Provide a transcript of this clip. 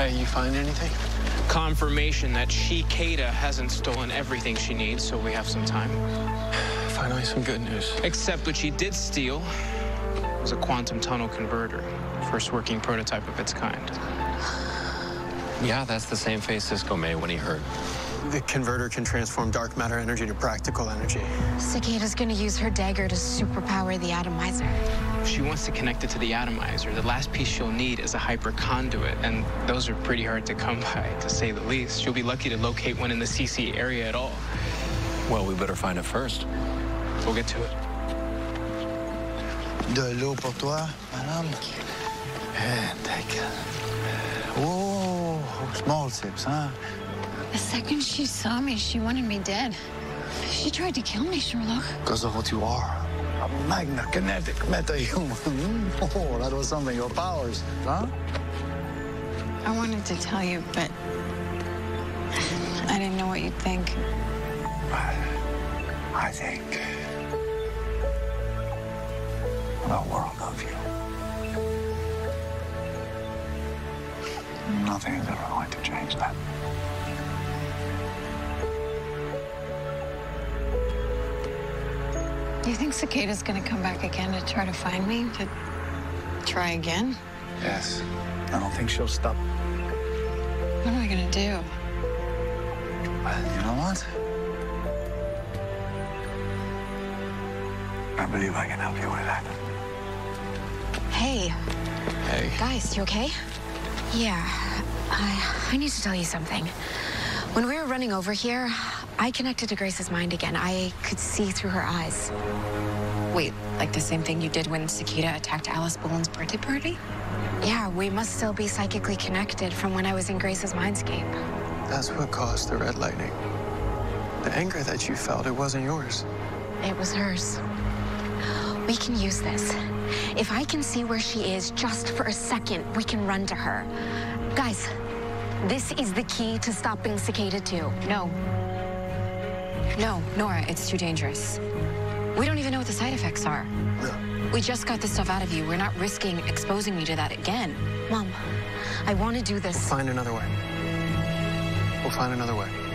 Hey, you find anything? Confirmation that Cicada, hasn't stolen everything she needs, so we have some time. Finally, some good news. Except what she did steal was a quantum tunnel converter. First working prototype of its kind. Yeah, that's the same face Cisco made when he heard. The converter can transform dark matter energy to practical energy. Cicada's gonna use her dagger to superpower the atomizer. If she wants to connect it to the atomizer, the last piece she'll need is a hyperconduit, and those are pretty hard to come by, to say the least. She'll be lucky to locate one in the CC area at all. Well, we better find it first. We'll get to it. De l'eau pour toi, madame? Yeah, take it. Oh, small sips, huh? The second she saw me, she wanted me dead. She tried to kill me, Sherloque. Because of what you are. A magna-kinetic meta-human. Oh, that was something. Your powers, huh? I wanted to tell you, but I didn't know what you'd think. I think the world of you. Nothing is ever going to change that. Do you think Cicada's gonna come back again to try to find me? To try again? Yes. I don't think she'll stop. What am I gonna do? Well, you know what? I believe I can help you with that. Hey, Hey. guys, you okay? Yeah, I, I need to tell you something. When we were running over here, I connected to Grace's mind again. I could see through her eyes. Wait, like the same thing you did when Cicada attacked Alice Boland's birthday party? Yeah, we must still be psychically connected from when I was in Grace's mindscape. That's what caused the red lightning. The anger that you felt, it wasn't yours. It was hers. We can use this. If I can see where she is just for a second, we can run to her. Guys, this is the key to stopping Cicada 2. No. No, Nora, it's too dangerous. We don't even know what the side effects are. We just got this stuff out of you. We're not risking exposing you to that again. Mom, I want to do this. We'll find another way. We'll find another way.